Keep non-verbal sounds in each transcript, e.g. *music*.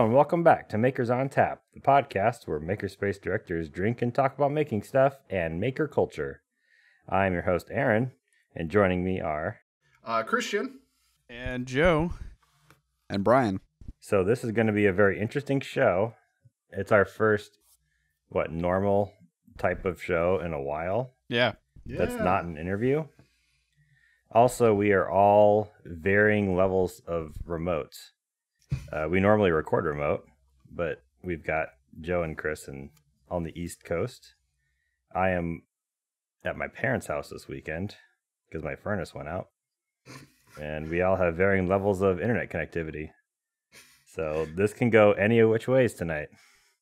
Hello and welcome back to Makers on Tap, the podcast where makerspace directors drink and talk about making stuff and maker culture. I'm your host Aaron, and joining me are Uh, Christian. And Joe. And Brian. So this is going to be a very interesting show. It's our first what normal type of show in a while. Yeah. That's Yeah. not an interview. Also, we are all varying levels of remotes. Uh, we normally record remote, but we've got Joe and Chris and on the East Coast. I am at my parents' house this weekend because my furnace went out, and we all have varying levels of internet connectivity. So this can go any of which ways tonight.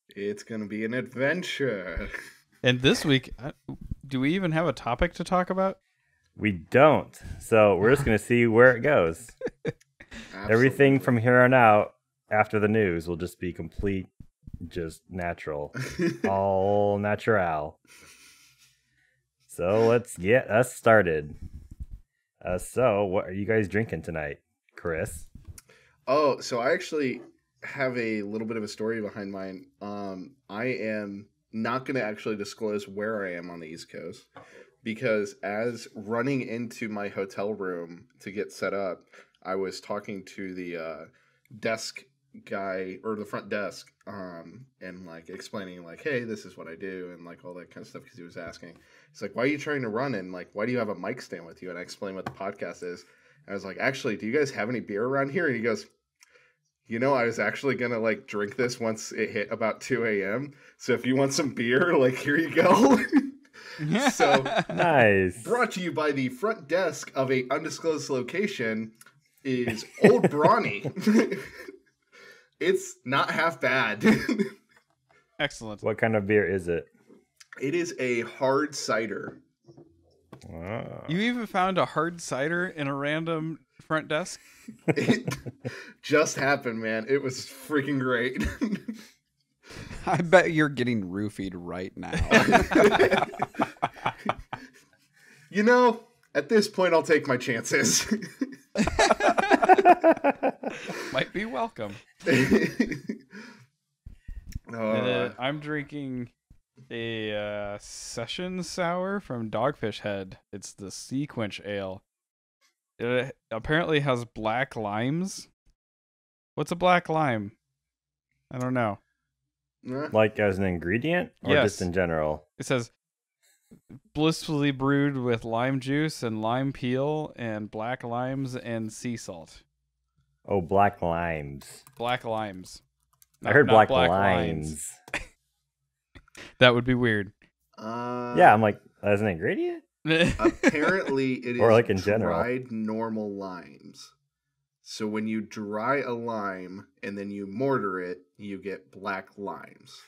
It's gonna be an adventure. *laughs* And this week, do we even have a topic to talk about? We don't. So we're just gonna see where it goes. *laughs* Everything from here on out after the news will just be complete, just natural, *laughs* all natural. So let's get us started. Uh, so, what are you guys drinking tonight, Chris? Oh, so I actually have a little bit of a story behind mine. Um, I am not going to actually disclose where I am on the East Coast because as running into my hotel room to get set up, I was talking to the uh, desk guy or the front desk um and like explaining like hey this is what i do and like all that kind of stuff because he was asking he's like why are you trying to run and like why do you have a mic stand with you and i explained what the podcast is and I was like, actually, do you guys have any beer around here? And he goes, you know, I was actually gonna like drink this once it hit about 2 a.m. So if you want some beer, *laughs* like here you go. *laughs* So- *laughs* Nice. Brought to you by the front desk of a undisclosed location is Old Brawny. *laughs* it's not half bad. *laughs* Excellent. What kind of beer is it? it is a hard cider. Wow. You even found a hard cider in a random front desk? It *laughs* just happened, man. It was freaking great. I bet you're getting roofied right now. you know, at this point, I'll take my chances. *laughs* Might be welcome. *laughs* Uh, Uh, I'm drinking a uh, session sour from Dogfish Head. It's the SeaQuench Ale. It apparently has black limes. What's a black lime? I don't know. like as an ingredient or just in general? It says blissfully brewed with lime juice and lime peel and black limes and sea salt. Oh, black limes. Black limes. I heard not black, limes. limes. *laughs* That would be weird. uh, Yeah, I'm like, as an ingredient? *laughs* apparently it is Or like in general. dried normal limes. So when you dry a lime and then you mortar it, you get black limes.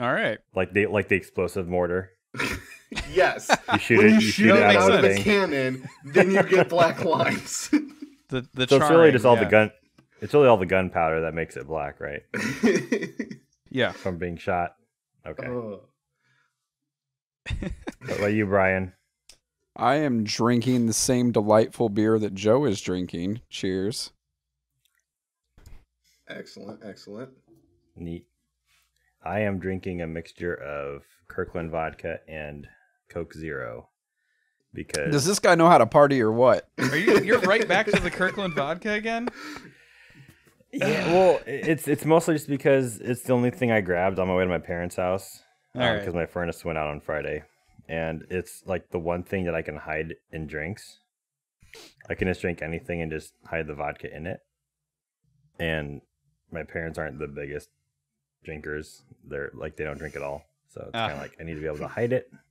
All right. Like the like the explosive mortar. *laughs* yes. You shoot when it, you, you shoot shoot it it out out of of the the cannon, then you get black lines. *laughs* The the So it's really just all charring, the gun. It's really all the gunpowder that makes it black, right? *laughs* Yeah. From being shot. Okay. Oh. What about you, Brian? I am drinking the same delightful beer that Joe is drinking. Cheers. Excellent, excellent. Neat. I am drinking a mixture of Kirkland vodka and Coke Zero because Does this guy know how to party or what? Are you you're *laughs* right back to the Kirkland vodka again? *laughs* yeah, well, it's it's mostly just because it's the only thing I grabbed on my way to my parents' house um, All because right. my furnace went out on Friday, and it's like the one thing that I can hide in drinks. I can just drink anything and just hide the vodka in it. And my parents aren't the biggest drinkers; they're like they don't drink at all. So it's Ah. kind of like I need to be able to hide it. *laughs*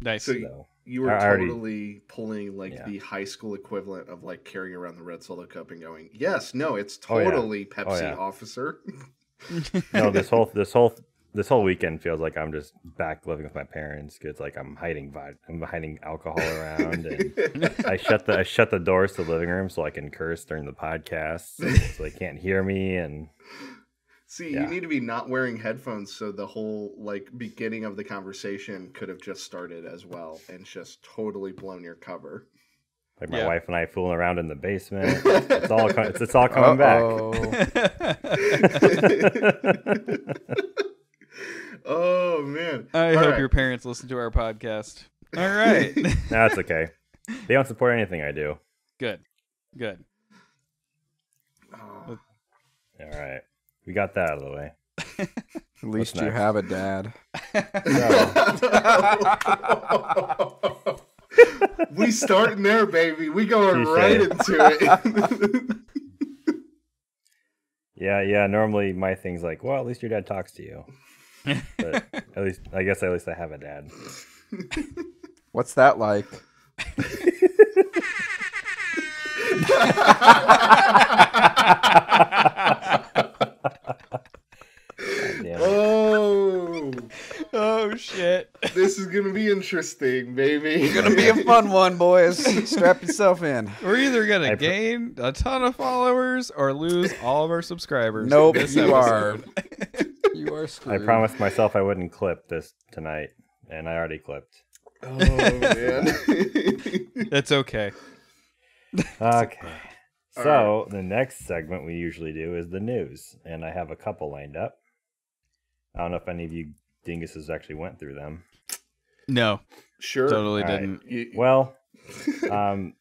Nice. So So you were already- totally pulling like Yeah. the high school equivalent of like carrying around the red solo cup and going, "Yes, no, it's Oh, yeah. totally Pepsi, yeah. officer." no, *laughs* this whole this whole this whole weekend feels like I'm just back living with my parents. 'cause It's like I'm hiding vod- I'm hiding alcohol around, and *laughs* I shut the I shut the doors to the living room so I can curse during the podcast, so, so they can't hear me. And See, Yeah. you need to be not wearing headphones so the whole like beginning of the conversation could have just started as well and just totally blown your cover. Like my Yeah. wife and I fooling around in the basement. It's all co- it's, it's all *laughs* coming back. *laughs* oh man! I All hope right. your parents listen to our podcast. All right. *laughs* That's okay. They don't support anything I do. Good. Good. Oh. All right, we got that out of the way. *laughs* At least you have a dad. *laughs* we starting there, baby. We going Touche. right into it. *laughs* Yeah, yeah. Normally my thing's like, well, at least your dad talks to you. But at least I guess at least I have a dad. What's that like? Damn it. oh, oh shit. This is gonna be interesting, baby. It's gonna be a fun one, boys. Strap yourself in. We're either gonna I pr- gain a ton of followers or lose all of our subscribers. Nope, you episode. *laughs* You are I promised myself I wouldn't clip this tonight, and I already clipped. oh man. that's okay. Okay. All So the next segment we usually do is the news, and I have a couple lined up. I don't know if any of you dinguses actually went through them. No, sure. totally All right. didn't. You- Well, *laughs* um,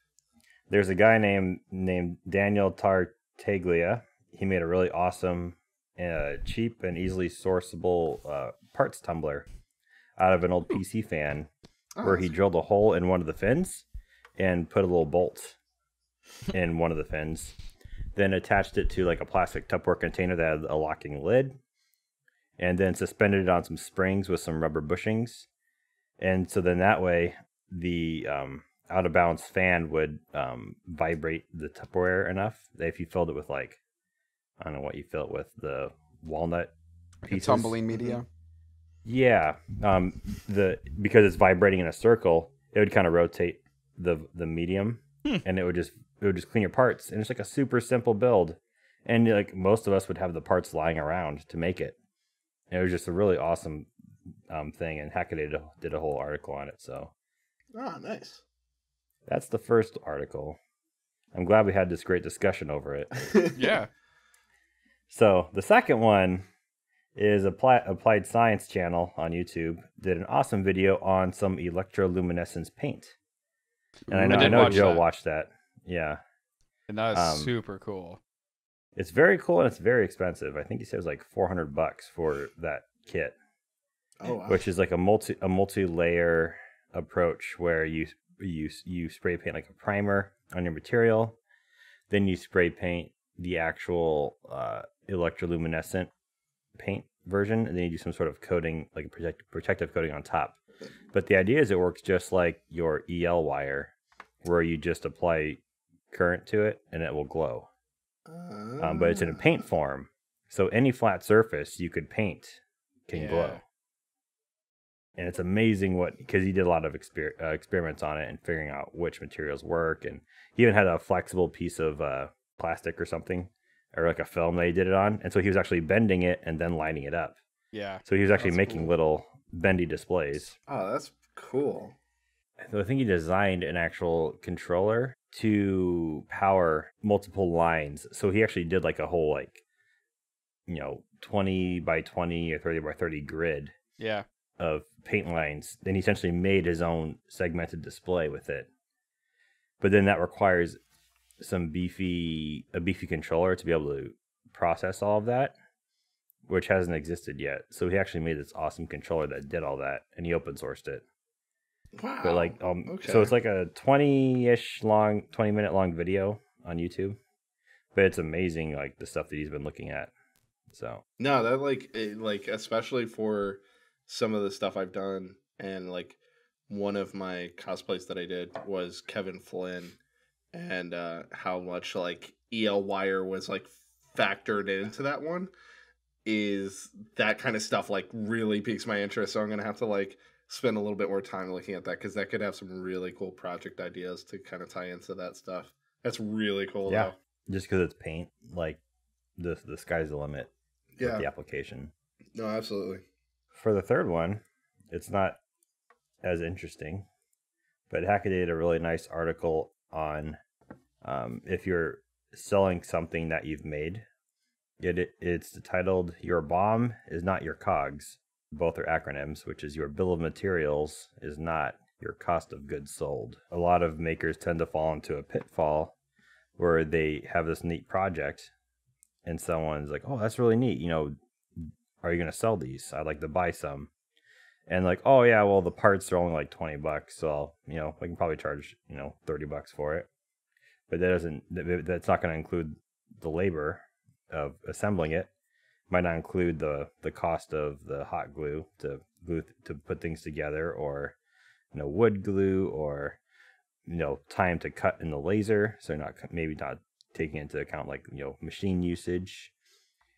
there's a guy named named Daniel Tartaglia. He made a really awesome, uh, cheap and easily sourceable uh, parts tumbler out of an old PC fan, oh, where he drilled a hole in one of the fins and put a little bolt *laughs* in one of the fins, then attached it to like a plastic Tupperware container that had a locking lid, and then suspended it on some springs with some rubber bushings, and so then that way the um, out of balance fan would um, vibrate the Tupperware enough that if you filled it with like I don't know what you fill it with the walnut pieces. tumbling media. Yeah, um, the because it's vibrating in a circle, it would kind of rotate the the medium, Hmm. and it would just it would just clean your parts, and it's like a super simple build, and like most of us would have the parts lying around to make it. And it was just a really awesome um, thing, and Hackaday did a, did a whole article on it. So Oh, nice. that's the first article. I'm glad we had this great discussion over it. *laughs* Yeah. So the second one is Apply- Applied Science channel on YouTube did an awesome video on some electroluminescence paint, and I know I I, know watch Joe that. watched that. Yeah, And that is Um, super cool. it's very cool and it's very expensive. I think he said it was like 400 bucks for that kit, Oh, wow. which is like a multi a multi layer approach where you you you spray paint like a primer on your material, then you spray paint the actual uh, electroluminescent paint version, and then you do some sort of coating, like a protect, protective coating on top. But the idea is it works just like your EL wire, where you just apply current to it and it will glow. Um, but it's in a paint form, so any flat surface you could paint can glow. Yeah. And it's amazing what because he did a lot of exper- uh, experiments on it and figuring out which materials work, and he even had a flexible piece of uh, plastic or something, or like a film that he did it on, and so he was actually bending it and then lining it up. Yeah. So he was actually making cool. little bendy displays. Oh, that's cool. So I think he designed an actual controller to power multiple lines. So he actually did like a whole like, you know, twenty by twenty or thirty by thirty grid Yeah. Of paint lines. Then he essentially made his own segmented display with it. But then that requires some beefy a beefy controller to be able to process all of that, which hasn't existed yet. So he actually made this awesome controller that did all that, and he open sourced it. Wow. But like, um, okay. so it's like a twenty-ish long, twenty minute long video on YouTube. But it's amazing, like the stuff that he's been looking at. So No, that like it, like especially for some of the stuff I've done and like one of my cosplays that I did was Kevin Flynn and uh how much like EL wire was like factored into that one is that kind of stuff like really piques my interest so I'm going to have to like spend a little bit more time looking at that cuz that could have some really cool project ideas to kind of tie into that stuff. That's really cool Yeah. just because it's paint, like the the sky's the limit though. with Yeah. the application. No, absolutely. For the third one, it's not as interesting, but Hackaday did a really nice article on um, if you're selling something that you've made. It, it it's titled "Your BOM is not your COGS." Both are acronyms, which is your bill of materials is not your cost of goods sold. A lot of makers tend to fall into a pitfall where they have this neat project and someone's like, "Oh, that's really neat. You know, are you going to sell these? I'd like to buy some." And like, "Oh yeah, well the parts are only like 20 bucks, so I'll, you know, I can probably charge, you know, 30 bucks for it." But that doesn't that's not going to include the labor of assembling it. Might not include the the cost of the hot glue to glue to put things together or you know wood glue or you know time to cut in the laser so not maybe not taking into account like you know machine usage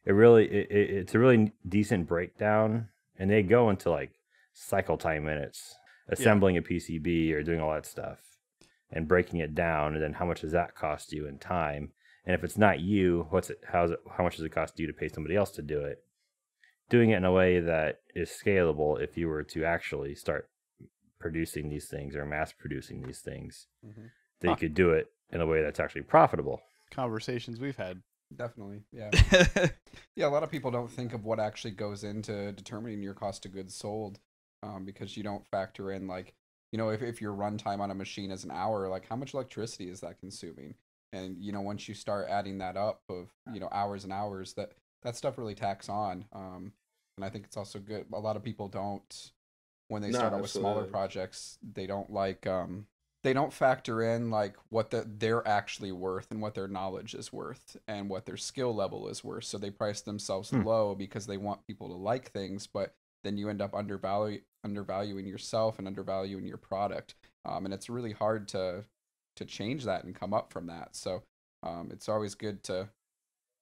it really it, it, it's a really decent breakdown and they go into like cycle time minutes assembling a pcb or doing all that stuff and breaking it down and then how much does that cost you in time and if it's not you what's it how's it how much does it cost you to pay somebody else to do it doing it in a way that is scalable if you were to actually start producing these things or mass producing these things Mhm. that Huh. you could do it in a way that's actually profitable Conversations we've had. Definitely, yeah. *laughs* Yeah, a lot of people don't think of what actually goes into determining your cost of goods sold um, because you don't factor in, like, you know, if, if your runtime on a machine is an hour, like, how much electricity is that consuming? And, you know, once you start adding that up of, you know, hours and hours, that, that stuff really tacks on. Um, and I think it's also good. A lot of people don't, when they No, start out with smaller projects, they don't like, um, they don't factor in like what the, they're actually worth and what their knowledge is worth and what their skill level is worth. So they price themselves Hmm. low because they want people to like things, but then you end up undervalue, undervaluing yourself and undervaluing your product. Um, and it's really hard to to change that and come up from that. So um, it's always good to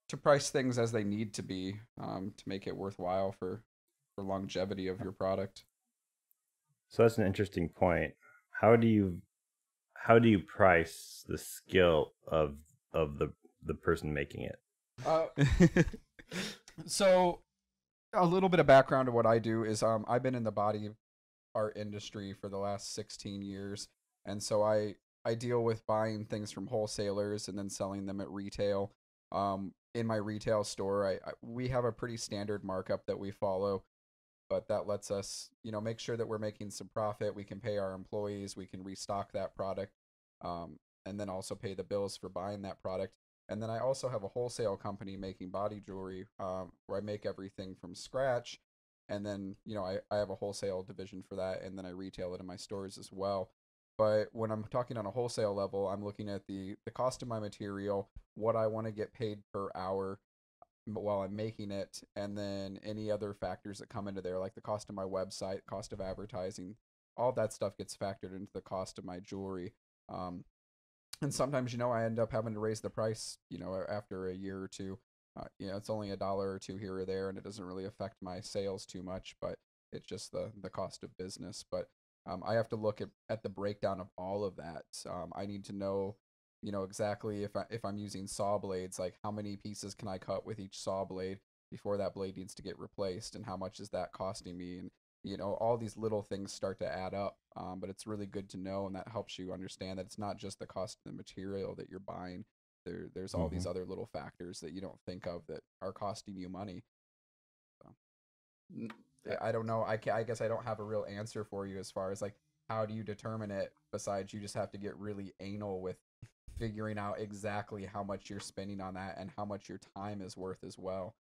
to price things as they need to be um, to make it worthwhile for for longevity of your product. so that's an interesting point how do you how do you price the skill of of the the person making it Uh, *laughs* so a little bit of background of what I do is um I've been in the body art industry for the last 16 years and so I I deal with buying things from wholesalers and then selling them at retail. Um in my retail store I, I we have a pretty standard markup that we follow but that lets us, you know, make sure that we're making some profit, we can pay our employees, we can restock that product um and then also pay the bills for buying that product. And then I also have a wholesale company making body jewelry um, where I make everything from scratch. And then, you know, I, I have a wholesale division for that. And then I retail it in my stores as well. But when I'm talking on a wholesale level, I'm looking at the, the cost of my material, what I want to get paid per hour while I'm making it, and then any other factors that come into there, like the cost of my website, cost of advertising, all that stuff gets factored into the cost of my jewelry. Um, and sometimes you know I end up having to raise the price you know after a year or two uh, you know it's only a dollar or two here or there and it doesn't really affect my sales too much but it's just the the cost of business but um, I have to look at, at the breakdown of all of that um, I need to know you know exactly if I, if I'm using saw blades like how many pieces can I cut with each saw blade before that blade needs to get replaced and how much is that costing me and you know all these little things start to add up um, but it's really good to know and that helps you understand that it's not just the cost of the material that you're buying. There there's all these other little factors that you don't think of that are costing you money. I don't know I, I guess i don't have a real answer for you as far as like how do you determine it besides you just have to get really anal with figuring out exactly how much you're spending on that and how much your time is worth as well.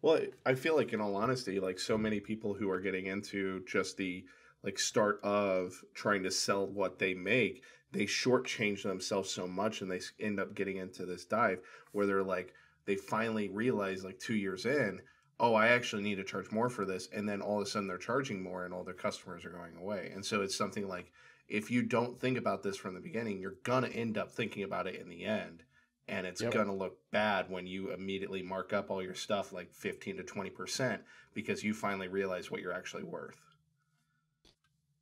Well, I feel like, in all honesty, like so many people who are getting into just the like start of trying to sell what they make, they shortchange themselves so much, and they end up getting into this dive where they're like, they finally realize like two years in, oh, I actually need to charge more for this, and then all of a sudden they're charging more, and all their customers are going away, and so it's something like if you don't think about this from the beginning, you're gonna end up thinking about it in the end and it's Yep. going to look bad when you immediately mark up all your stuff like 15 to 20% because you finally realize what you're actually worth.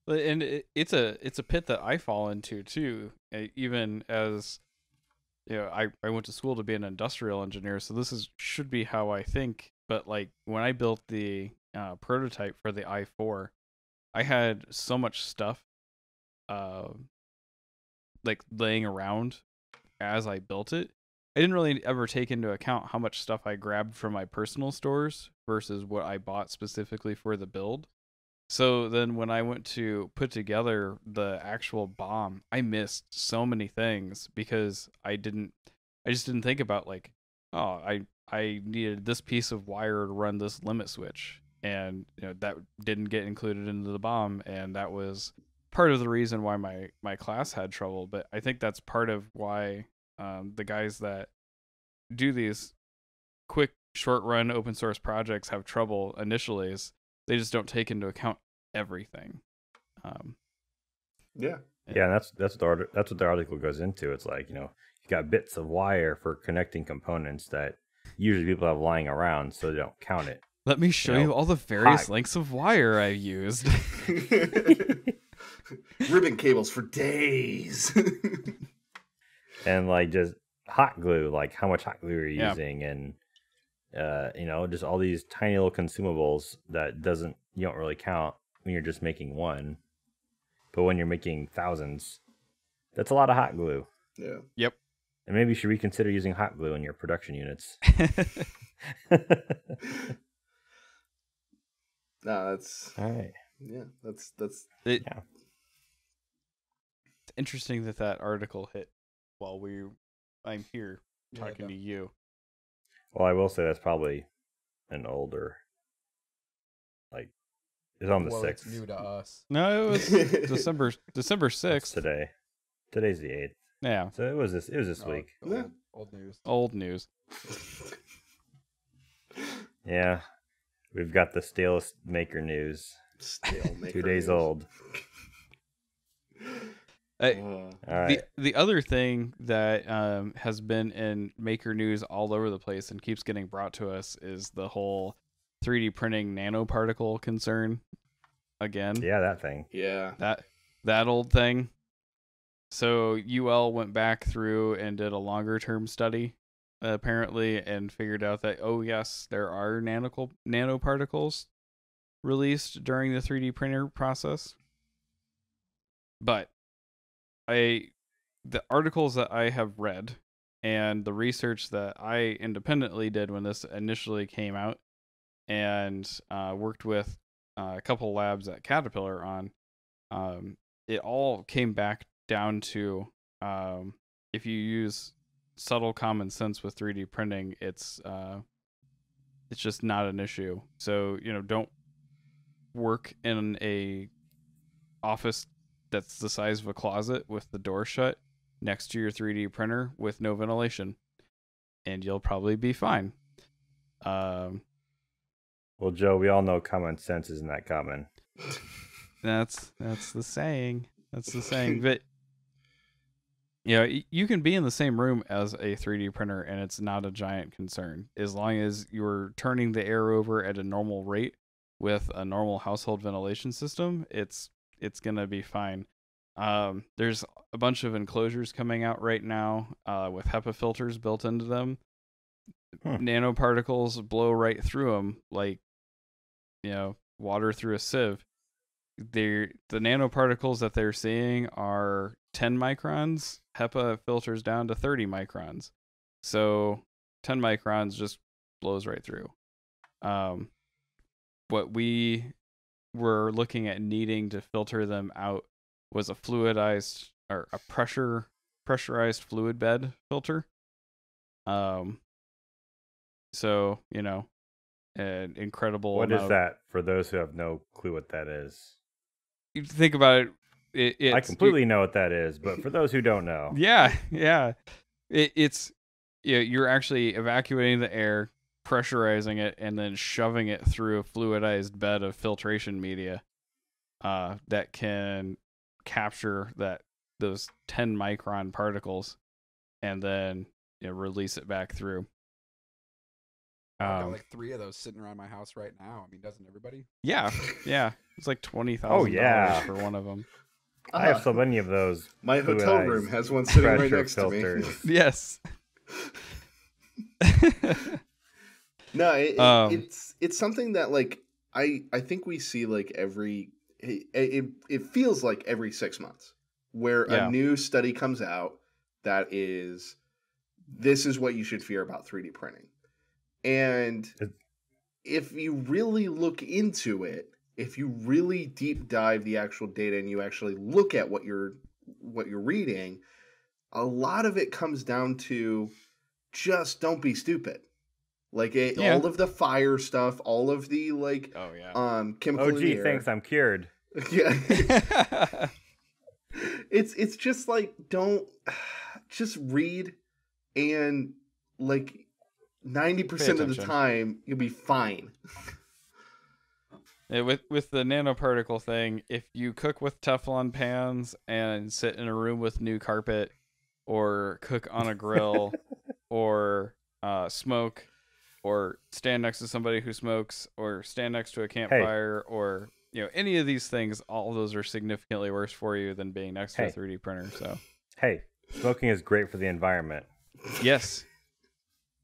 And it's a it's a pit that I fall into too. Even as you know, I I went to school to be an industrial engineer, so this is should be how I think. But like when I built the uh, prototype for the i4, I had so much stuff uh, like laying around as I built it. I didn't really ever take into account how much stuff I grabbed from my personal stores versus what I bought specifically for the build. So then when I went to put together the actual BOM, I missed so many things because I didn't I just didn't think about like, oh, I I needed this piece of wire to run this limit switch and you know that didn't get included into the BOM and that was part of the reason why my my class had trouble, but I think that's part of why um, the guys that do these quick short run open source projects have trouble initially is they just don't take into account everything. Um, Yeah. Yeah, and that's that's what the art- that's what the article goes into. It's like you know you got bits of wire for connecting components that usually people have lying around, so they don't count it. let me show know, you all the various hot- lengths of wire I've used. *laughs* *laughs* *laughs* *laughs* Ribbon cables for days. *laughs* and like just hot glue, like how much hot glue you're Yeah. using, and uh, you know, just all these tiny little consumables that doesn't you don't really count when you're just making one, but when you're making thousands, that's a lot of hot glue. yeah. yep. And maybe you should reconsider using hot glue in your production units. *laughs* No, that's all right. yeah. That's that's It, Yeah. It's interesting that that article hit while we I'm here talking the- to you. Well, I will say that's probably an older, like, it's on the well, sixth. it's new to us. No, it was *laughs* December December It's sixth. today. Today's the eighth, Yeah, so it was this. It was this Oh, week. Old, old news. old news. *laughs* Yeah, we've got the stalest maker news. Stale *laughs* Two days news. old. I, Uh, All right. The the other thing that um, has been in maker news all over the place and keeps getting brought to us is the whole 3D printing nanoparticle concern. Again, yeah, that thing. yeah. that that old thing. So UL went back through and did a longer term study, apparently, and figured out that oh yes, there are nanocal nanoparticles released during the 3D printer process. But I the articles that I have read and the research that I independently did when this initially came out and uh, worked with uh, a couple labs at Caterpillar on, um, it all came back down to um, if you use subtle common sense with 3D printing, it's uh, it's just not an issue. So you know, don't work in a office that's the size of a closet with the door shut next to your 3D printer with no ventilation, and you'll probably be fine. Um, Well, Joe, we all know common sense isn't that common. *laughs* That's that's the saying. That's the saying. *laughs* But you know, you can be in the same room as a 3D printer and it's not a giant concern as long as you're turning the air over at a normal rate with a normal household ventilation system. It's it's gonna be fine. Um, there's a bunch of enclosures coming out right now uh, with HEPA filters built into them. Hmm. Nanoparticles blow right through them like you know water through a sieve they're the nanoparticles that they're seeing are 10 microns hepa filters down to 30 microns so 10 microns just blows right through um what we were looking at needing to filter them out was a fluidized or a pressure pressurized fluid bed filter. Um so you know an incredible What is that for those who have no clue what that is? you think about it, it it's, I completely know what that is, but for those who don't know, *laughs* yeah yeah. It, it's yeah you're actually evacuating the air pressurizing it and then shoving it through a fluidized bed of filtration media uh that can capture that those 10 micron particles and then you know, release it back through I've got um, like three of those sitting around my house right now. I mean, doesn't everybody? yeah *laughs* yeah it's like twenty thousand. Oh yeah. for one of them I have Uh, so many of those my hotel room has one sitting right pressure next to me. *laughs* yes *laughs* No, it, Um, it's it's something that like I I think we see like every it, it it feels like every six months where Yeah. a new study comes out that is this is what you should fear about 3D printing. And It- if you really look into it, if you really deep dive the actual data and you actually look at what you're what you're reading, a lot of it comes down to just don't be stupid. Like it, Yeah. all of the fire stuff, all of the like Oh yeah. um chemical Oh, in the gee, thanks. I'm cured. *laughs* yeah. *laughs* it's it's just like don't *sighs* just read and like 90% of the time you'll be fine. Yeah, with with the nanoparticle thing, if you cook with Teflon pans and sit in a room with new carpet, or cook on a grill, *laughs* or uh, smoke, or stand next to somebody who smokes, or stand next to a campfire, or you know any of these things, all of those are significantly worse for you than being next to a 3D printer. So Hey, smoking is great for the environment. yes,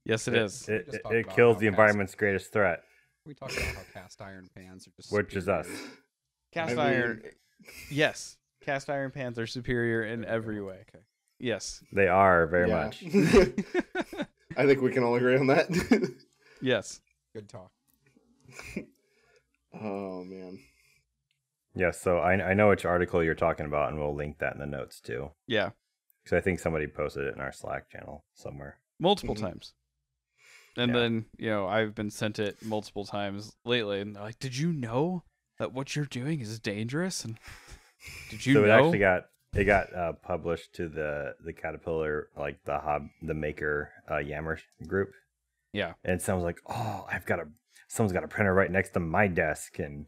yes, it is. It, it, it kills the fast- environment's greatest threat. We talked about how cast iron pans are just Which is us. Cast I iron, yes, cast iron pans are superior in every way. Okay. Yes, They are very Yeah. much. *laughs* I think we can all agree on that. *laughs* yes. Good talk. *laughs* oh man. Yes, so I, I know which article you're talking about, and we'll link that in the notes too. Yeah, Because I think somebody posted it in our Slack channel somewhere. multiple Mhm. times. And Yeah. then, you know, I've been sent it multiple times lately and they're like, "Did you know that what you're doing is dangerous?" And *laughs* did you so it actually got it got uh, published to the the Caterpillar like the hob the maker uh, Yammer group. Yeah. And someone's like, "Oh, I've got a someone's got a printer right next to my desk, and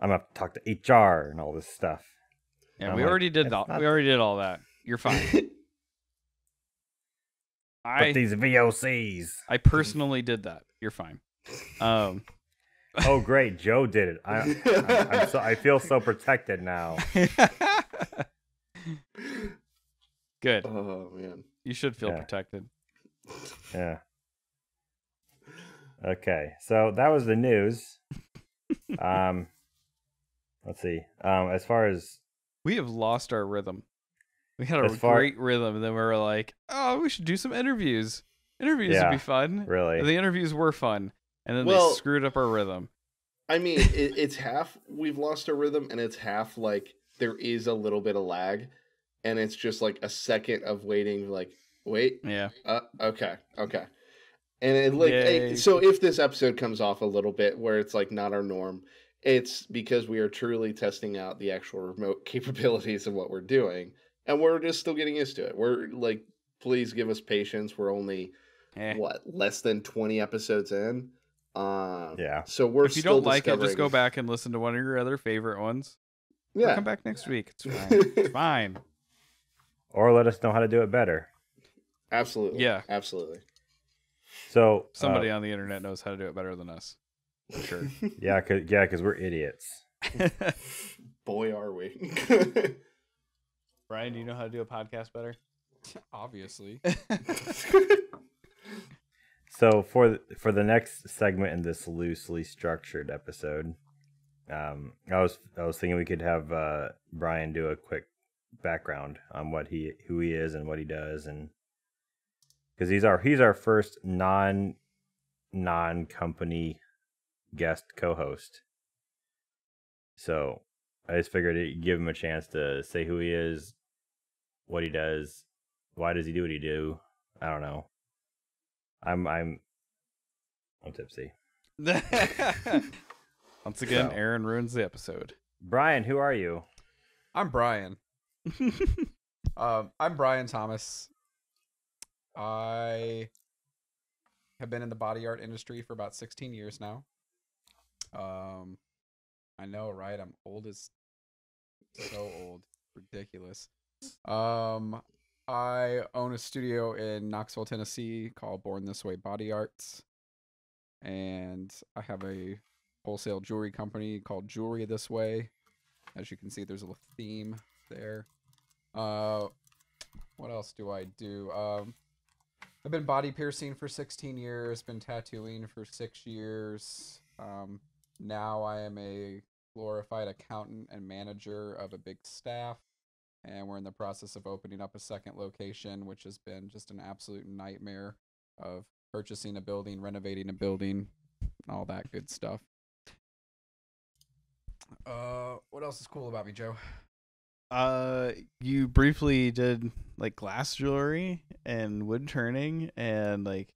I'm gonna have to talk to HR and all this stuff." yeah, I'm we like, already did "That's that. not- We already did all that. You're fine. *laughs* But I these VOCs. I personally did that. You're fine. Um *laughs* oh, great, Joe did it. I, I'm, I'm so, I feel so protected now. *laughs* Good. oh man. You should feel Yeah. protected. Yeah. Okay, so that was the news. *laughs* Um, let's see. Um, as far as We have lost our rhythm. We had a far- great rhythm, and then we were like, "Oh, we should do some interviews. Interviews Yeah, would be fun." really, The interviews were fun, and then Well- they screwed up our rhythm. I mean, *laughs* it, it's half we've lost our rhythm, and it's half like there is a little bit of lag, and it's just like a second of waiting. Like, wait, Yeah. uh, okay, okay, and it like Yay. so. If this episode comes off a little bit where it's like not our norm, it's because we are truly testing out the actual remote *laughs* capabilities of what we're doing, and we're just still getting used to it. We're like, please give us patience. We're only Eh. what less than twenty episodes in. Uh, yeah. So we're If you still don't like it, just go back and listen to one of your other favorite ones. Or Yeah, Come back next week. It's *laughs* fine. it's fine. Or let us know how to do it better. absolutely. Yeah. absolutely. So uh, Somebody on the internet knows how to do it better than us. For sure. *laughs* yeah, cause, yeah, because we're idiots. *laughs* Boy, are we. *laughs* Brian, do you know how to do a podcast better? Obviously. So for th- for the next segment in this loosely structured episode, um, I was I was thinking we could have uh, Brian do a quick background on what he who he is and what he does, and because he's our he's our first non non company guest co-host. So I just figured I'd give him a chance to say who he is, what he does, why does he do what he do. I don't know. I'm I'm I'm tipsy. *laughs* Once again, So- Aaron ruins the episode. Brian, who are you? I'm Brian. *laughs* Um, I'm Brian Thomas. I have been in the body art industry for about 16 years now. Um, I know, right? I'm old as so old, ridiculous. Um, I own a studio in Knoxville, Tennessee called Born This Way Body Arts, and I have a wholesale jewelry company called Jewelry This Way. As you can see, there's a little theme there. Uh, what else do I do? Um, I've been body piercing for 16 years, been tattooing for six years. Um, now I am a glorified accountant and manager of a big staff, and we're in the process of opening up a second location, which has been just an absolute nightmare of purchasing a building, renovating a building, all that good stuff. Uh, what else is cool about me, Joe? Uh, you briefly did like glass jewelry and wood turning and like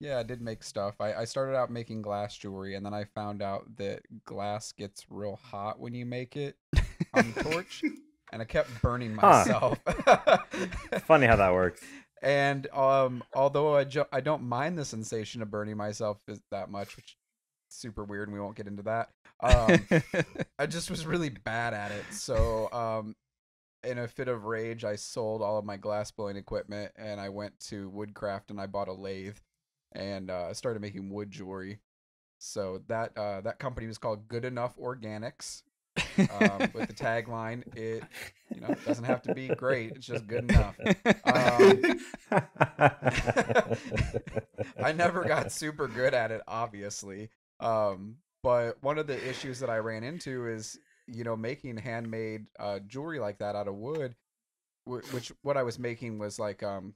Yeah, I did make stuff. I, I started out making glass jewelry, and then I found out that glass gets real hot when you make it on the torch, *laughs* and I kept burning Huh. myself. *laughs* Funny how that works. And um, although I jo- I don't mind the sensation of burning myself that much, which is super weird, and we won't get into that. Um, *laughs* I just was really bad at it. So, um, in a fit of rage, I sold all of my glass blowing equipment and I went to Woodcraft and I bought a lathe and uh, I started making wood jewelry. So that uh, that company was called Good Enough Organics. Um, with the tagline, it you know doesn't have to be great; it's just good enough. Um, *laughs* I never got super good at it, obviously. Um, but one of the issues that I ran into is, you know, making handmade uh, jewelry like that out of wood, which what I was making was like um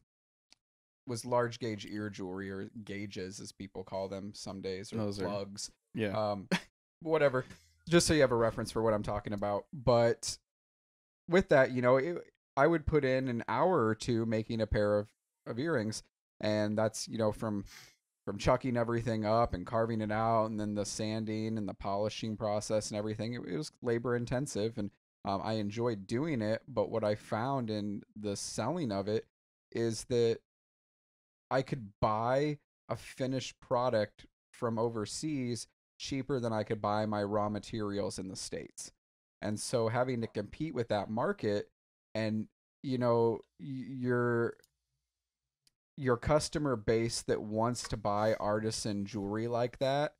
was large gauge ear jewelry or gauges as people call them some days or Those are- plugs yeah. um *laughs* whatever just so you have a reference for what i'm talking about but with that you know it, i would put in an hour or two making a pair of of earrings and that's you know from from chucking everything up and carving it out and then the sanding and the polishing process and everything it, it was labor intensive and um, i enjoyed doing it but what i found in the selling of it is that i could buy a finished product from overseas cheaper than I could buy my raw materials in the states. And so having to compete with that market and you know y- your customer base that wants to buy artisan jewelry like that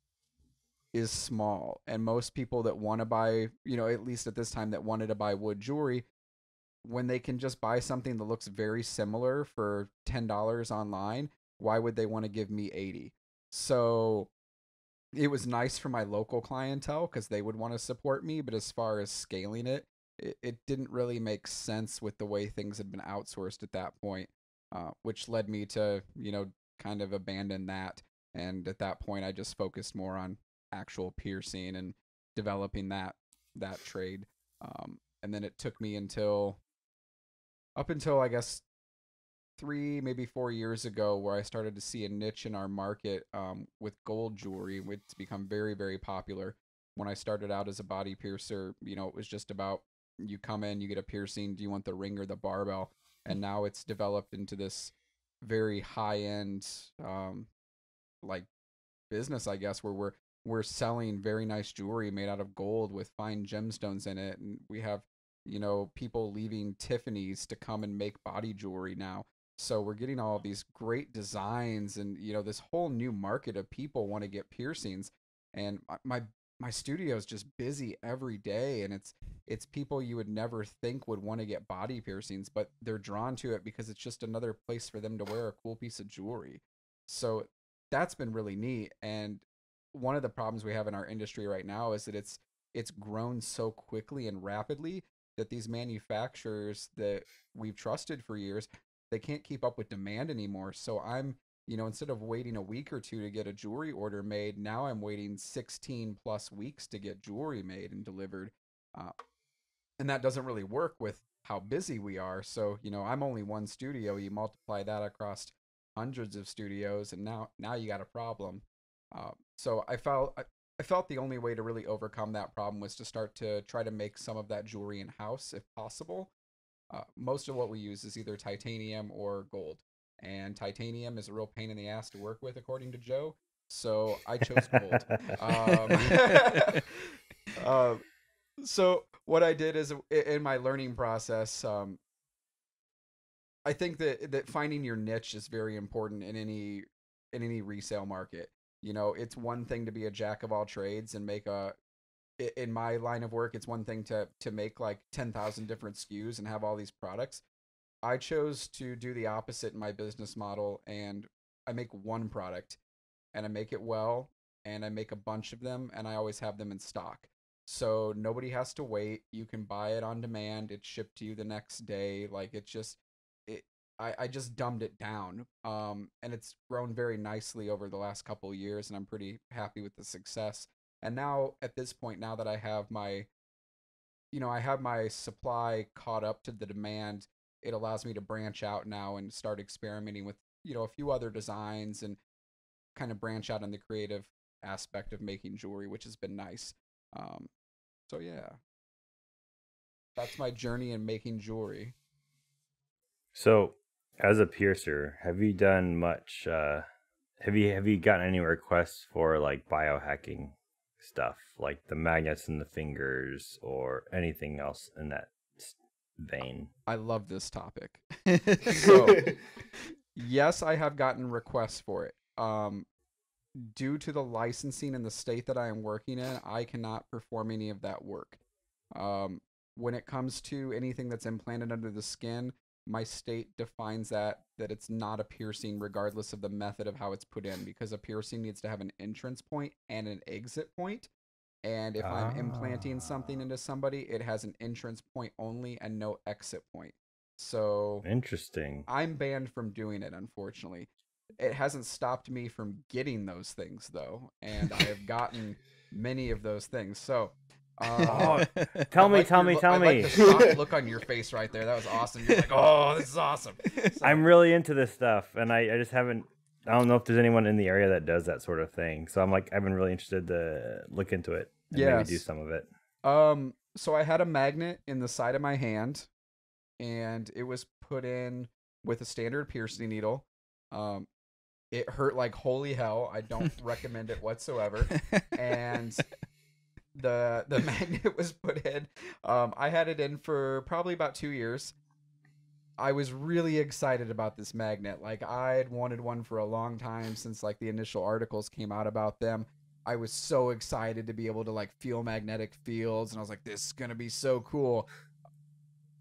is small and most people that want to buy, you know, at least at this time that wanted to buy wood jewelry when they can just buy something that looks very similar for $10 online, why would they want to give me 80? So it was nice for my local clientele because they would want to support me but as far as scaling it, it it didn't really make sense with the way things had been outsourced at that point uh, which led me to you know kind of abandon that and at that point i just focused more on actual piercing and developing that that trade um, and then it took me until up until i guess three, maybe four years ago, where I started to see a niche in our market um, with gold jewelry, which become very, very popular. When I started out as a body piercer, you know, it was just about you come in, you get a piercing. Do you want the ring or the barbell? And now it's developed into this very high end, um, like business, I guess, where we're we're selling very nice jewelry made out of gold with fine gemstones in it, and we have you know people leaving Tiffany's to come and make body jewelry now. So we're getting all these great designs, and you know this whole new market of people want to get piercings, and my- my studio is just busy every day, and it's it's people you would never think would want to get body piercings, but they're drawn to it because it's just another place for them to wear a cool piece of jewelry. So that's been really neat. And one of the problems we have in our industry right now is that it's it's grown so quickly and rapidly that these manufacturers that we've trusted for years they can't keep up with demand anymore. So I'm, you know, instead of waiting a week or two to get a jewelry order made, now I'm waiting 16 plus weeks to get jewelry made and delivered. Uh, and that doesn't really work with how busy we are. So, you know, I'm only one studio. You multiply that across hundreds of studios, and now now you got a problem. Uh, so I felt I, felt the only way to really overcome that problem was to start to try to make some of that jewelry in house if possible. Uh, most of what we use is either titanium or gold, and titanium is a real pain in the ass to work with, according to Joe. So I chose gold. um, uh, *laughs* so what I did is in my learning process, um, I think that that finding your niche is very important in any in any resale market. You know, it's one thing to be a jack of all trades and make a in my line of work, it's one thing to to make like 10,000 different SKUs and have all these products. I chose to do the opposite in my business model and I make one product and I make it well and I make a bunch of them and I always have them in stock. so nobody has to wait. You can buy it on demand. It's shipped to you the next day. Like it's just it. I, I just dumbed it down. Um, and it's grown very nicely over the last couple years, and I'm pretty happy with the success. And now at this point, now that I have my, you know, I have my supply caught up to the demand, it allows me to branch out now and start experimenting with you know a few other designs and kind of branch out in the creative aspect of making jewelry, which has been nice. Um, so yeah, that's my journey in making jewelry. So, as a piercer, have you done much? Uh, have you have you gotten any requests for like biohacking stuff, like the magnets in the fingers, or anything else in that vein? I love this topic. *laughs* *laughs* so, *laughs* yes, I have gotten requests for it. Um, due to the licensing in the state that I am working in, I cannot perform any of that work. Um, when it comes to anything that's implanted under the skin, my state defines that that it's not a piercing regardless of the method of how it's put in because a piercing needs to have an entrance point and an exit point. And if I'm implanting something into somebody, it has an entrance point only and no exit point. So Interesting. I'm banned from doing it, unfortunately. It hasn't stopped me from getting those things, though, and I have gotten many of those things. So, uh, Oh, *laughs* Tell me, like tell your me, tell I me. Like look on your *laughs* face right there. That was awesome. You're like, oh, this is awesome. So- I'm really into this stuff, and I, I just haven't. I don't know if there's anyone in the area that does that sort of thing. So I'm like, I've been really interested to look into it and maybe do some of it. Um, so I had a magnet in the side of my hand, and it was put in with a standard piercing needle. Um, it hurt like holy hell. I don't *laughs* recommend it whatsoever. And *laughs* the the *laughs* magnet was put in. Um, I had it in for probably about two years. I was really excited about this magnet. Like I had wanted one for a long time since like the initial articles came out about them. I was so excited to be able to like feel magnetic fields, and I was like, "This is gonna be so cool."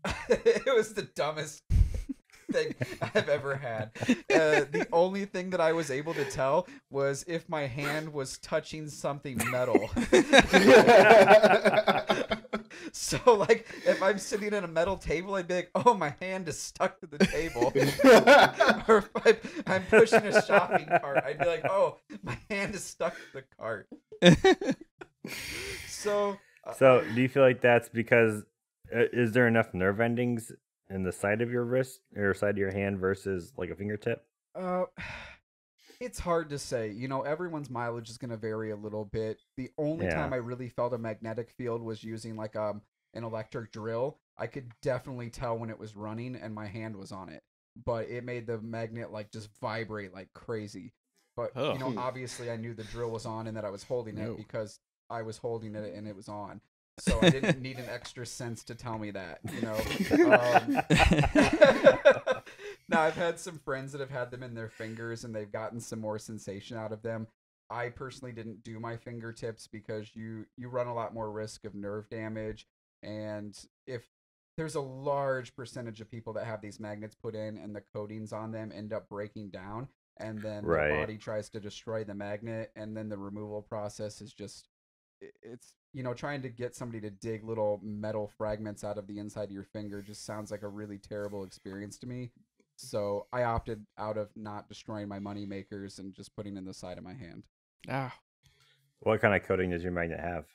*laughs* it was the dumbest thing I've ever had. Uh, the only thing that I was able to tell was if my hand was touching something metal. *laughs* *laughs* *laughs* so, like, if I'm sitting at a metal table, I'd be like, "Oh, my hand is stuck to the table." *laughs* or if I'm, I'm pushing a shopping cart, I'd be like, "Oh, my hand is stuck to the cart." *laughs* So, uh, So do you feel like that's because uh, is there enough nerve endings in the side of your wrist or side of your hand versus like a fingertip? Uh, it's hard to say. You know, everyone's mileage is going to vary a little bit. The only Yeah. time I really felt a magnetic field was using like um an electric drill. I could definitely tell when it was running and my hand was on it, but it made the magnet like just vibrate like crazy. But you know, obviously, I knew the drill was on and that I was holding No. it because I was holding it and it was on. So I didn't *laughs* need an extra sense to tell me that. You know. *laughs* Um, *laughs* now I've had some friends that have had them in their fingers and they've gotten some more sensation out of them. I personally didn't do my fingertips because you you run a lot more risk of nerve damage and if there's a large percentage of people that have these magnets put in and the coatings on them end up breaking down and then Right. the body tries to destroy the magnet and then the removal process is just it's you know trying to get somebody to dig little metal fragments out of the inside of your finger just sounds like a really terrible experience to me so i opted out of not destroying my money makers and just putting in the side of my hand Ah, What kind of coating does your magnet have?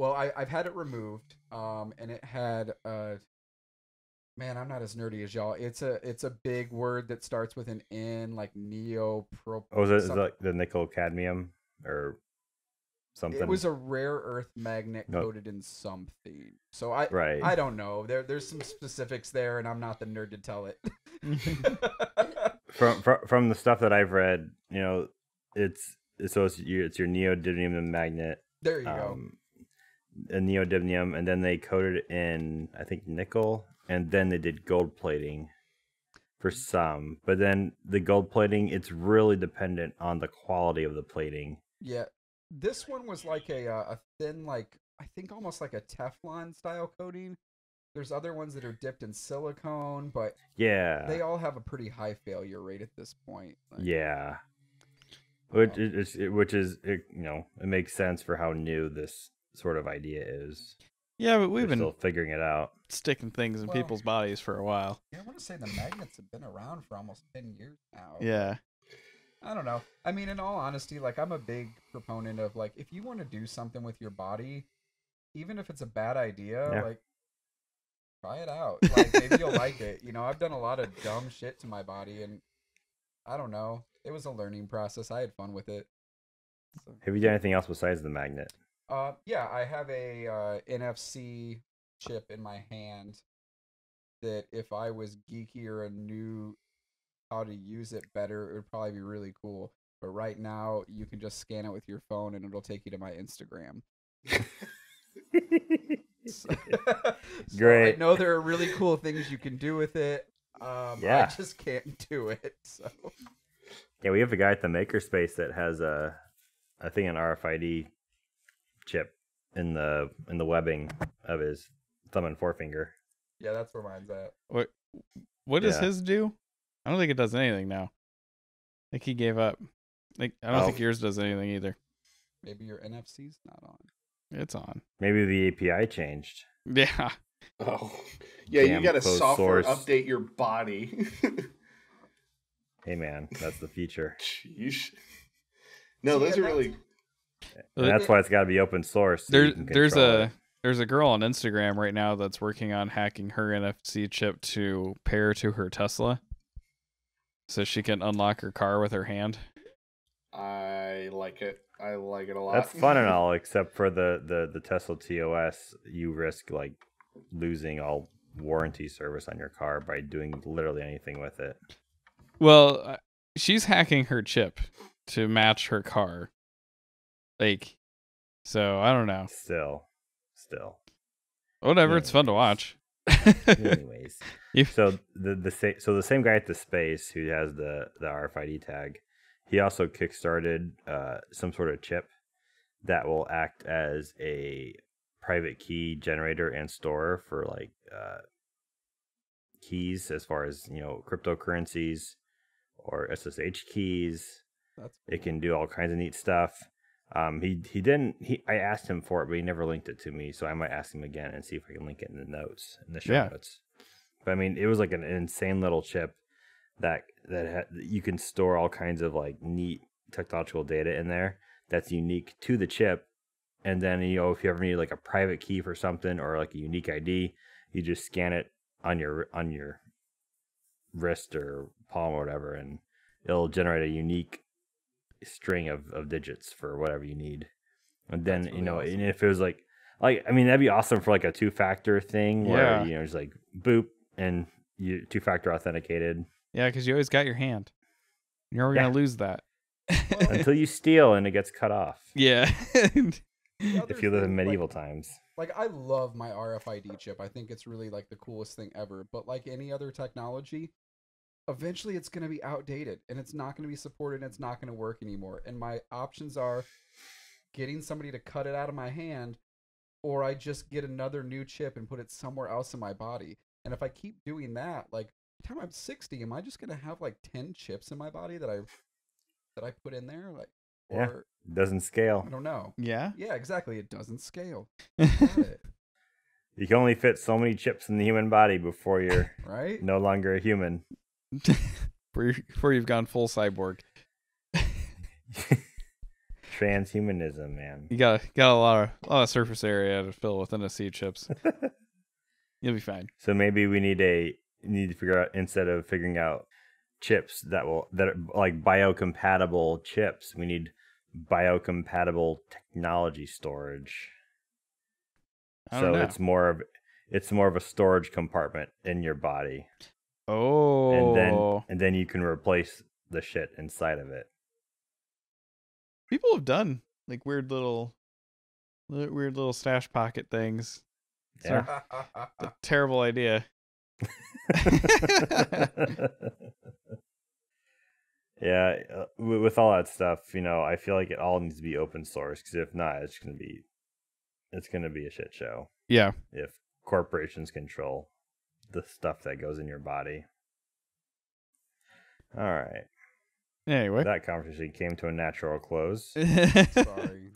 Well I, i've had it removed um and it had uh man i'm not as nerdy as y'all it's a it's a big word that starts with an n like neo pro Oh, is it, is it like the nickel cadmium or something? it was a rare earth magnet No. coated in something so i right. I don't know. There, there's some specifics there, and I'm not the nerd to tell it. *laughs* from, from from the stuff that I've read, you know, it's so it's your it's your neodymium magnet, there you go. um, neodymium, and then they coated it in I think nickel, and then they did gold plating for some. But then the gold plating, it's really dependent on the quality of the plating. Yeah, this one was like a uh, a thin, like I think almost like a Teflon style coating. There's other ones that are dipped in silicone, but Yeah, they all have a pretty high failure rate at this point. Like, yeah. Which is it- which is it, you know it makes sense for how new this sort of idea is. Yeah, but we've We're been still figuring it out. sticking things in Well- people's bodies for a while. Yeah, I want to say the magnets have been around for almost ten years now. Yeah. I don't know. I mean, in all honesty, like I'm a big proponent of like if you want to do something with your body, even if it's a bad idea, Yeah. like try it out. Like maybe you'll like it. You know, I've done a lot of dumb shit to my body, and I don't know. It was a learning process. I had fun with it. So, Have you done anything else besides the magnet? Uh, yeah, I have a uh, NFC chip in my hand that if I was geekier and knew how to use it better, it would probably be really cool. But right now, you can just scan it with your phone and it'll take you to my Instagram. *laughs* So, *laughs* Great. I know there are really cool things you can do with it. Um, Yeah. I just can't do it. So Yeah, we have a guy at the makerspace that has a, I think an RFID chip in the in the webbing of his thumb and forefinger. yeah, that's where mine's at. What what does Yeah. his do? I don't think it does anything now. I think he gave up. Like I don't Oh. think yours does anything either. Maybe your NFC's not on. It's on. Maybe the API changed. *laughs* Yeah. Oh, yeah. Damn you got to software source. update your body. Hey man, that's the future. *laughs* Sheesh. No, See, those and are really. And that's why it's got to be open source. so you There, there's a it. there's a girl on Instagram right now that's working on hacking her NFC chip to pair to her Tesla, so she can unlock her car with her hand. I like it. I like it a lot. That's fun and *laughs* all, except for the the the Tesla TOS. You risk like losing all warranty service on your car by doing literally anything with it. Well, uh, she's hacking her chip to match her car. Like, so I don't know. Still, still. Whatever, it's fun to watch. *laughs* Anyways, so the the sa- so the same guy at the space who has the the RFID tag, he also kickstarted uh, some sort of chip that will act as a private key generator and store for like uh, keys, as far as you know, cryptocurrencies or SSH keys. That's It can do all kinds of neat stuff. Um, he he didn't. He I asked him for it, but he never linked it to me. So I might ask him again and see if I can link it in the notes in the show Yeah. notes. But I mean, it was like an insane little chip that that ha- you can store all kinds of like neat technological data in there that's unique to the chip. And then you know if you ever need like a private key for something or like a unique ID, you just scan it on your on your wrist or palm or whatever, and it'll generate a unique string of, of digits for whatever you need. And then That's you know, awesome. and if it was like like I mean that'd be awesome for like a two factor thing where you know it's like boop and you two factor authenticated yeah, because you always got your hand. You're never Yeah. gonna lose that. until you steal and it gets cut off. *laughs* yeah. If you live in thing, like- medieval times. like I love my RFID chip. I think it's really like the coolest thing ever. But like any other technology, eventually it's going to be outdated and it's not going to be supported and it's not going to work anymore. And my options are getting somebody to cut it out of my hand or I just get another new chip and put it somewhere else in my body. And if I keep doing that, like by the time I'm 60, am I just going to have like 10 chips in my body that I that I put in there like Yeah. or Doesn't scale. I don't know. yeah. Yeah, exactly. It doesn't scale. *laughs* It. You can only fit so many chips in the human body before you're *laughs* Right? no longer a human. *laughs* before, you, before you've gone full cyborg, *laughs* Transhumanism, man. you got got a lot of a lot of surface area to fill with NFC chips. *laughs* You'll be fine. So maybe we need a need to figure out instead of figuring out chips that will that are like biocompatible chips, we need biocompatible technology storage. So know. it's more of it's more of a storage compartment in your body. Oh, And then and then you can replace the shit inside of it. people have done like weird little, weird little stash pocket things. It's Yeah. a terrible idea. *laughs* yeah, uh, with all that stuff, you know, I feel like it all needs to be open source because if not, it's gonna be, it's gonna be a shit show Yeah. if corporations control the stuff that goes in your body. All right, Anyway. that conversation came to a natural close. *laughs* Sorry.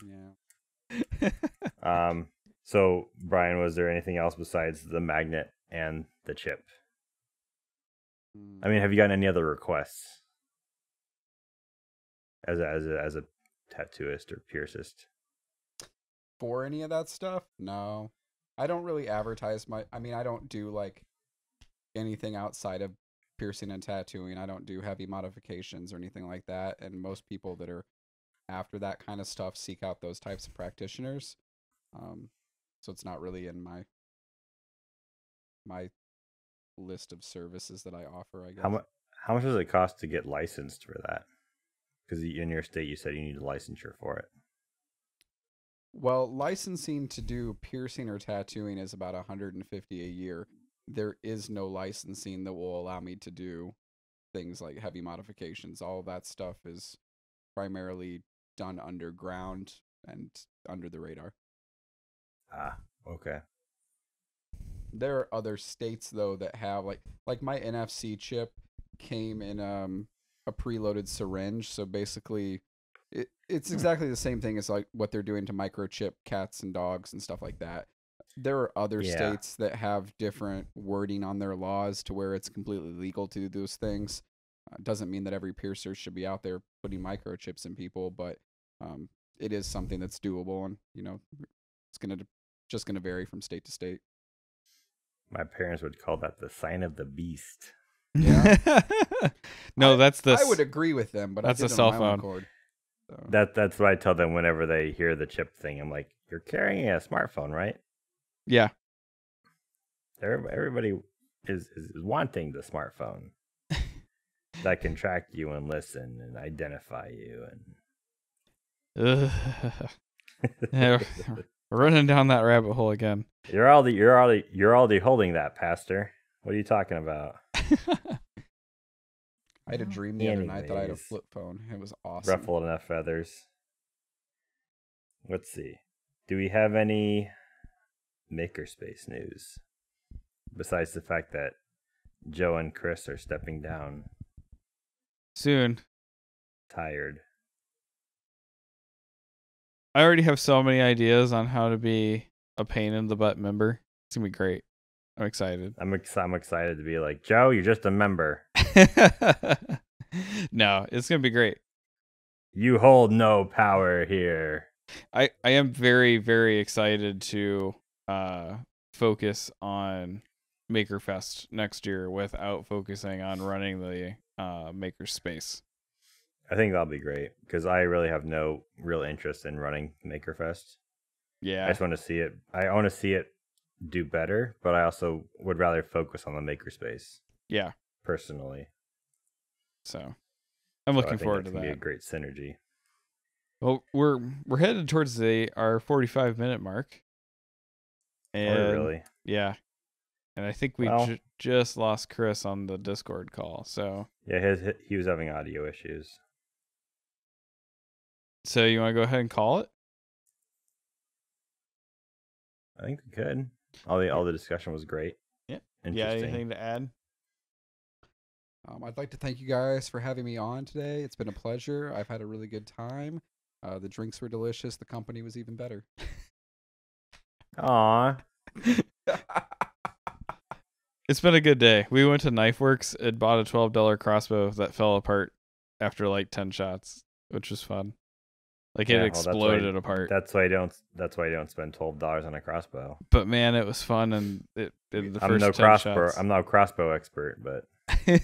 Yeah. Um, so Bryan, was there anything else besides the magnet and the chip? I mean, have you gotten any other requests as a, as a, as a tattooist or piercist? for any of that stuff, no. I don't really advertise my. I mean, I don't do like anything outside of piercing and tattooing. I don't do heavy modifications or anything like that. And most people that are after that kind of stuff seek out those types of practitioners. Um, so it's not really in my my list of services that I offer. I guess. How much how much does it cost to get licensed for that? Because in your state, you said you need a licensure for it. Well, licensing to do piercing or tattooing is about 150 a year. There is no licensing that will allow me to do things like heavy modifications. All that stuff is primarily done underground and under the radar. Ah, okay. There are other states though that have like like my NFC chip came in um a preloaded syringe, so basically it, it's exactly the same thing as like what they're doing to microchip cats and dogs and stuff like that. There are other Yeah. states that have different wording on their laws to where it's completely legal to do those things. Uh, doesn't mean that every piercer should be out there putting microchips in people, but um, it is something that's doable, and you know, it's gonna just gonna vary from state to state. My parents would call that the sign of the beast. Yeah. *laughs* no, I- that's the. I would agree with them, but that's a cell on my own phone. accord, so. That that's what I tell them whenever they hear the chip thing. I'm like, you're carrying a smartphone, right? Yeah. Every- Everybody is, is is wanting the smartphone *laughs* that can track you and listen and identify you and *laughs* Yeah, running down that rabbit hole again. you're already you're already you're already holding that, Pastor. What are you talking about? I had a *laughs* dream the other night that I had a flip phone. It was awesome. Ruffled enough feathers. Let's see. Do we have any makerspace news besides the fact that Joe and Chris are stepping down, Soon. tired? I already have so many ideas on how to be a pain in the butt member. It's gonna be great. I'm excited. I'm ex- I'm excited to be like Joe. You're just a member. *laughs* no, it's gonna be great. You hold no power here. I I am very very excited to uh focus on Makerfest next year without focusing on running the uh maker space. I think that'll be great because I really have no real interest in running Makerfest. Yeah, I just want to see it. I want to see it do better, but I also would rather focus on the makerspace Yeah. personally. So I'm So looking think forward that to can Be a that. great synergy. Well, we're we're headed towards the our 45 minute mark. And Or really, yeah. And I think we Well- ju- just lost Chris on the Discord call. So yeah. His, hi- he was having audio issues. so you want to go ahead and call it? I think we could. All the all the discussion was great. Yeah. Interesting. Yeah, anything to add? Um, I'd like to thank you guys for having me on today. It's been a pleasure. I've had a really good time. Uh, the drinks were delicious. The company was even better. *laughs* Aw, It's been a good day. We went to Knife Works and bought a twelve dollar crossbow that fell apart after like ten shots, which was fun. Like Yeah, it well, that's why- exploded apart. that's why I don't. That's why I don't spend twelve dollars on a crossbow. But man, it was fun and it did the I'm first no crossbow. shots. I'm not a crossbow expert, but *laughs*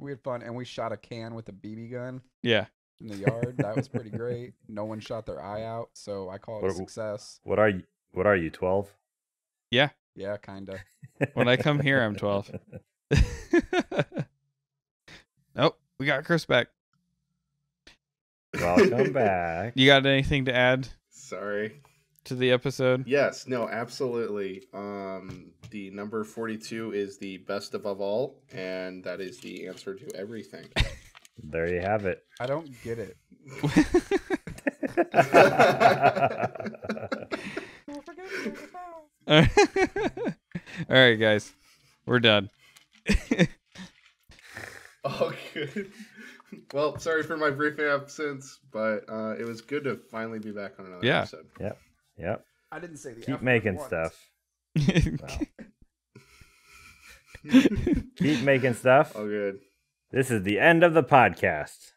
We had fun, and we shot a can with a BB gun yeah. In the yard. that was pretty *laughs* great. No one shot their eye out, so I call it a success. what are you? What are you? Twelve? Yeah, Yeah, kinda. When I come here, I'm 12. *laughs* nope, we got Chris back. Welcome *laughs* back. You got anything to add Sorry. to the episode? Yes, no, absolutely. Um, the number 42 is the best above all, and that is the answer to everything. There you have it. I don't get it. *laughs* All right, guys, we're done. *laughs* Oh, good. Well, sorry for my brief absence, but uh, it was good to finally be back on another episode. Yeah. episode. Yep. I didn't say the Keep making once. stuff. *laughs* Keep making stuff. Oh, good. This is the end of the podcast.